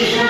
Isha!